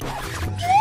Yeah!